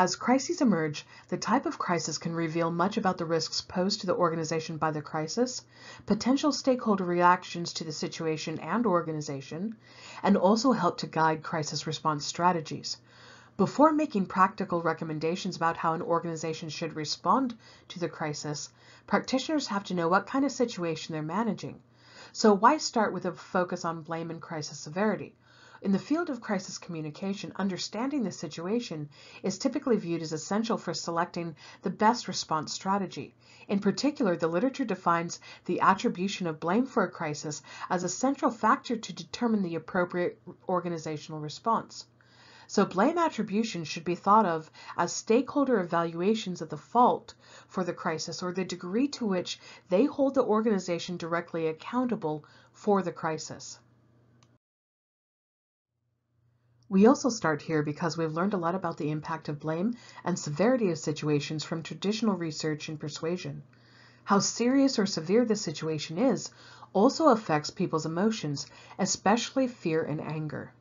As crises emerge, the type of crisis can reveal much about the risks posed to the organization by the crisis, potential stakeholder reactions to the situation and organization, and also help to guide crisis response strategies. Before making practical recommendations about how an organization should respond to the crisis, practitioners have to know what kind of situation they're managing. So why start with a focus on blame and crisis severity? In the field of crisis communication, understanding the situation is typically viewed as essential for selecting the best response strategy. In particular, the literature defines the attribution of blame for a crisis as a central factor to determine the appropriate organizational response. So blame attribution should be thought of as stakeholder evaluations of the fault for the crisis or the degree to which they hold the organization directly accountable for the crisis. We also start here because we've learned a lot about the impact of blame and severity of situations from traditional research and persuasion. How serious or severe the situation is also affects people's emotions, especially fear and anger.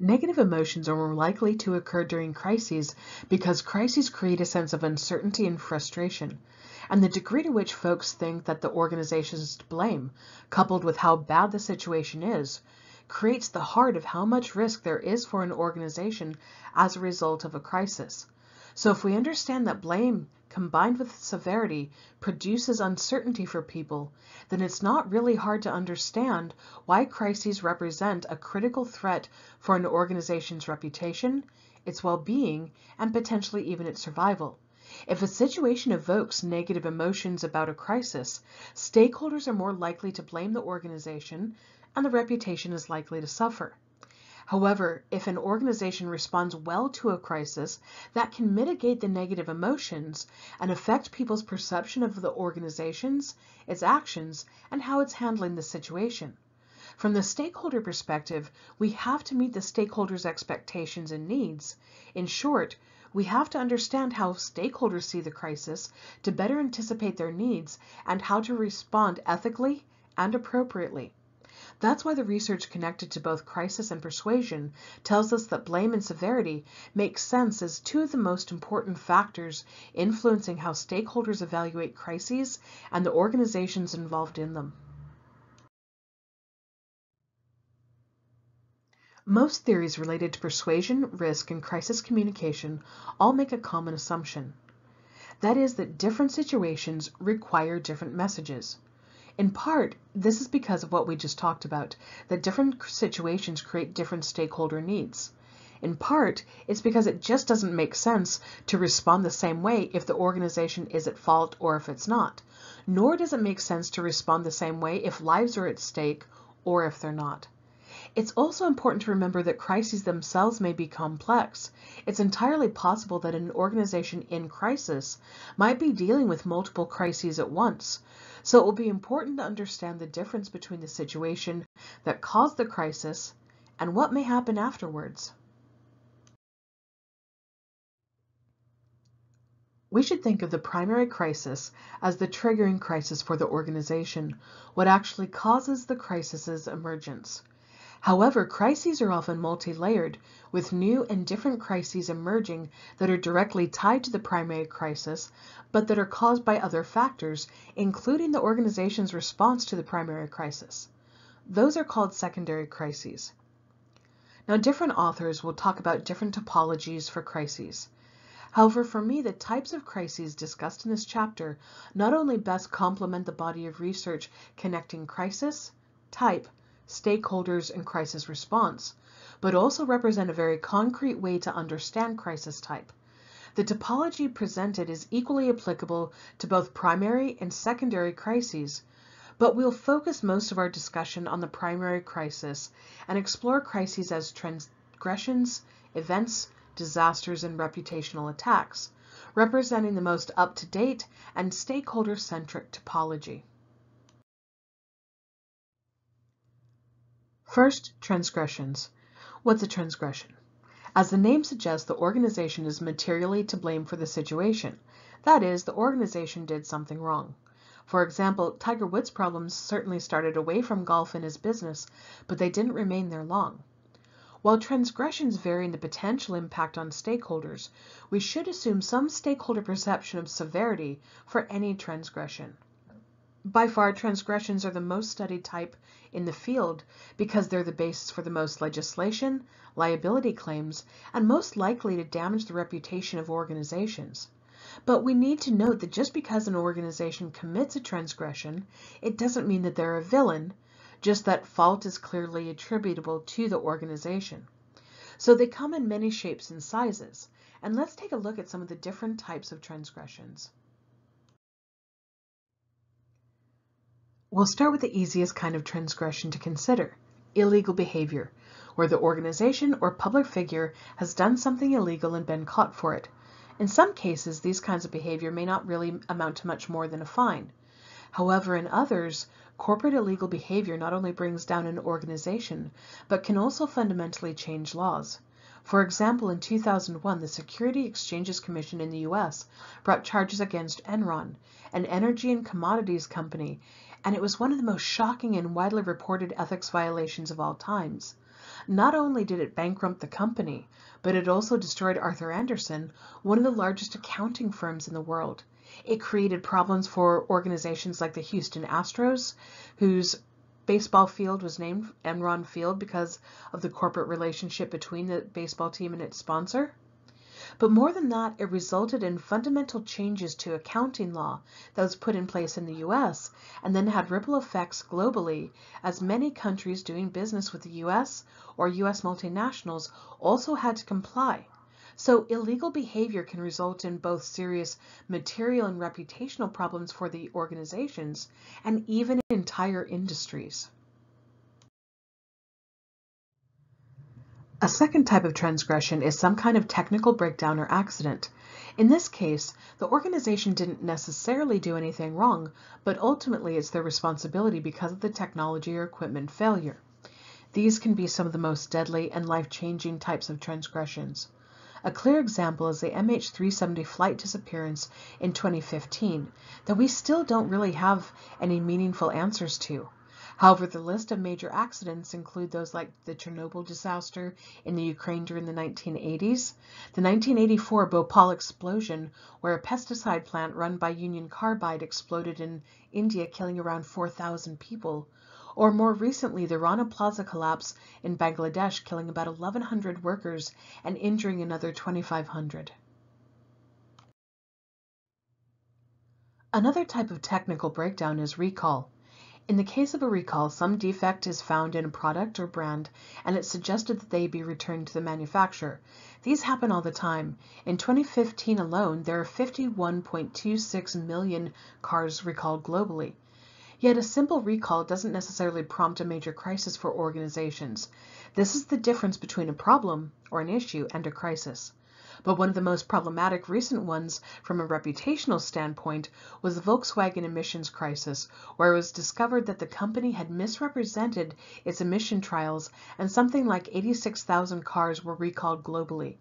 Negative emotions are more likely to occur during crises because crises create a sense of uncertainty and frustration and the degree to which folks think that the organization is to blame, coupled with how bad the situation is, creates the heart of how much risk there is for an organization as a result of a crisis. So if we understand that blame combined with severity produces uncertainty for people, then it's not really hard to understand why crises represent a critical threat for an organization's reputation, its well-being, and potentially even its survival. If a situation evokes negative emotions about a crisis, stakeholders are more likely to blame the organization and the reputation is likely to suffer. However, if an organization responds well to a crisis, that can mitigate the negative emotions and affect people's perception of the organizations, its actions, and how it's handling the situation. From the stakeholder perspective, we have to meet the stakeholders' expectations and needs. In short, we have to understand how stakeholders see the crisis to better anticipate their needs and how to respond ethically and appropriately. That's why the research connected to both crisis and persuasion tells us that blame and severity make sense as two of the most important factors influencing how stakeholders evaluate crises and the organizations involved in them. Most theories related to persuasion, risk, and crisis communication all make a common assumption. That is that different situations require different messages. In part, this is because of what we just talked about, that different situations create different stakeholder needs. In part, it's because it just doesn't make sense to respond the same way if the organization is at fault or if it's not. Nor does it make sense to respond the same way if lives are at stake or if they're not. It's also important to remember that crises themselves may be complex. It's entirely possible that an organization in crisis might be dealing with multiple crises at once. So it will be important to understand the difference between the situation that caused the crisis and what may happen afterwards. We should think of the primary crisis as the triggering crisis for the organization, what actually causes the crisis's emergence. However, crises are often multi-layered, with new and different crises emerging that are directly tied to the primary crisis, but that are caused by other factors, including the organization's response to the primary crisis. Those are called secondary crises. Now, different authors will talk about different typologies for crises. However, for me, the types of crises discussed in this chapter not only best complement the body of research connecting crisis, type, stakeholders, and crisis response, but also represent a very concrete way to understand crisis type. The typology presented is equally applicable to both primary and secondary crises, but we'll focus most of our discussion on the primary crisis and explore crises as transgressions, events, disasters, and reputational attacks, representing the most up-to-date and stakeholder-centric typology. First, transgressions. What's a transgression? As the name suggests, the organization is materially to blame for the situation. That is, the organization did something wrong. For example, Tiger Woods' problems certainly started away from golf and his business, but they didn't remain there long. While transgressions vary in the potential impact on stakeholders, we should assume some stakeholder perception of severity for any transgression. By far, transgressions are the most studied type in the field because they're the basis for the most legislation, liability claims, and most likely to damage the reputation of organizations. But we need to note that just because an organization commits a transgression, it doesn't mean that they're a villain, just that fault is clearly attributable to the organization. So they come in many shapes and sizes. And let's take a look at some of the different types of transgressions. We'll start with the easiest kind of transgression to consider, illegal behavior, where the organization or public figure has done something illegal and been caught for it. In some cases, these kinds of behavior may not really amount to much more than a fine. However, in others, corporate illegal behavior not only brings down an organization, but can also fundamentally change laws. For example, in 2001, the Security Exchanges Commission in the US brought charges against Enron, an energy and commodities company, and it was one of the most shocking and widely reported ethics violations of all times. Not only did it bankrupt the company, but it also destroyed Arthur Andersen, one of the largest accounting firms in the world. It created problems for organizations like the Houston Astros, whose baseball field was named Enron Field because of the corporate relationship between the baseball team and its sponsor. But more than that, it resulted in fundamental changes to accounting law that was put in place in the US and then had ripple effects globally as many countries doing business with the US or US multinationals also had to comply. So illegal behavior can result in both serious material and reputational problems for the organizations and even entire industries. A second type of transgression is some kind of technical breakdown or accident. In this case, the organization didn't necessarily do anything wrong, but ultimately it's their responsibility because of the technology or equipment failure. These can be some of the most deadly and life-changing types of transgressions. A clear example is the MH370 flight disappearance in 2015 that we still don't really have any meaningful answers to. However, the list of major accidents include those like the Chernobyl disaster in the Ukraine during the 1980s, the 1984 Bhopal explosion where a pesticide plant run by Union Carbide exploded in India killing around 4,000 people, or more recently the Rana Plaza collapse in Bangladesh killing about 1,100 workers and injuring another 2,500. Another type of technical breakdown is recall. In the case of a recall, some defect is found in a product or brand, and it's suggested that they be returned to the manufacturer. These happen all the time. In 2015 alone, there are 51.26 million cars recalled globally. Yet a simple recall doesn't necessarily prompt a major crisis for organizations. This is the difference between a problem or an issue and a crisis. But one of the most problematic recent ones from a reputational standpoint was the Volkswagen emissions crisis, where it was discovered that the company had misrepresented its emission trials and something like 86,000 cars were recalled globally.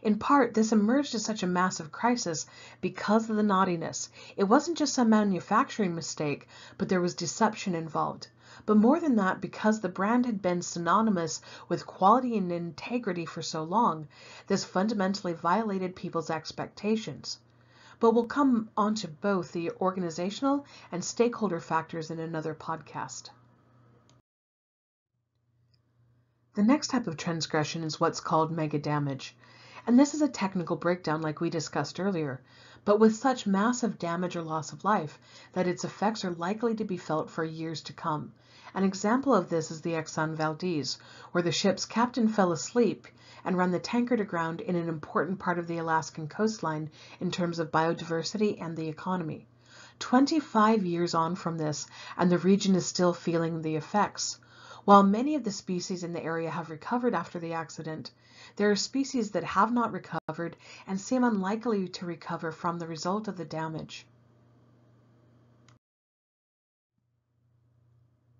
In part, this emerged as such a massive crisis because of the naughtiness. It wasn't just some manufacturing mistake, but there was deception involved. But more than that, because the brand had been synonymous with quality and integrity for so long, this fundamentally violated people's expectations. But we'll come onto both the organizational and stakeholder factors in another podcast. The next type of transgression is what's called mega damage. And this is a technical breakdown like we discussed earlier, but with such massive damage or loss of life that its effects are likely to be felt for years to come. An example of this is the Exxon Valdez, where the ship's captain fell asleep and ran the tanker to ground in an important part of the Alaskan coastline in terms of biodiversity and the economy. 25 years on from this, and the region is still feeling the effects. While many of the species in the area have recovered after the accident, there are species that have not recovered and seem unlikely to recover from the result of the damage.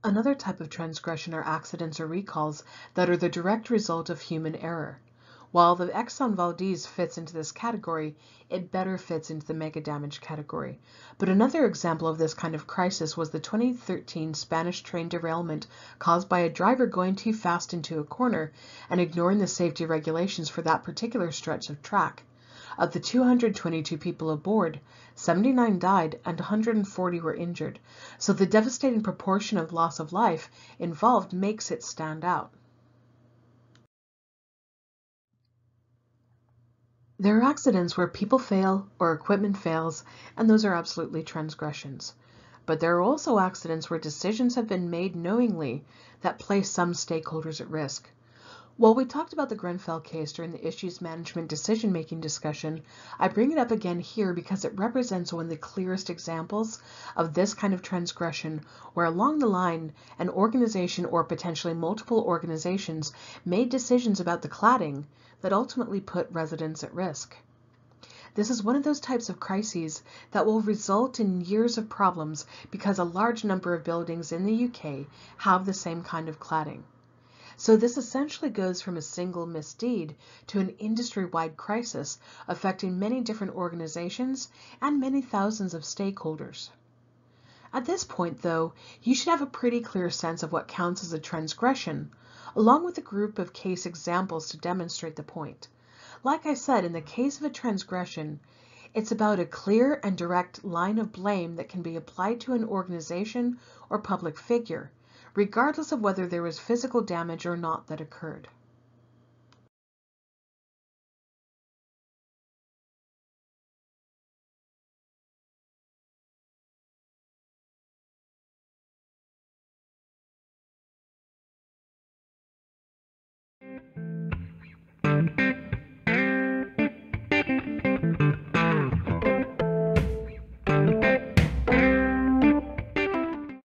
Another type of transgression are accidents or recalls that are the direct result of human error. While the Exxon Valdez fits into this category, it better fits into the mega damage category. But another example of this kind of crisis was the 2013 Spanish train derailment caused by a driver going too fast into a corner and ignoring the safety regulations for that particular stretch of track. Of the 222 people aboard, 79 died and 140 were injured, so the devastating proportion of loss of life involved makes it stand out. There are accidents where people fail or equipment fails, and those are absolutely transgressions. But there are also accidents where decisions have been made knowingly that place some stakeholders at risk. While we talked about the Grenfell case during the issues management decision making discussion, I bring it up again here because it represents one of the clearest examples of this kind of transgression where along the line an organization or potentially multiple organizations made decisions about the cladding that ultimately put residents at risk. This is one of those types of crises that will result in years of problems because a large number of buildings in the UK have the same kind of cladding. So this essentially goes from a single misdeed to an industry-wide crisis affecting many different organizations and many thousands of stakeholders. At this point, though, you should have a pretty clear sense of what counts as a transgression along with a group of case examples to demonstrate the point. Like I said, in the case of a transgression, it's about a clear and direct line of blame that can be applied to an organization or public figure, regardless of whether there was physical damage or not that occurred.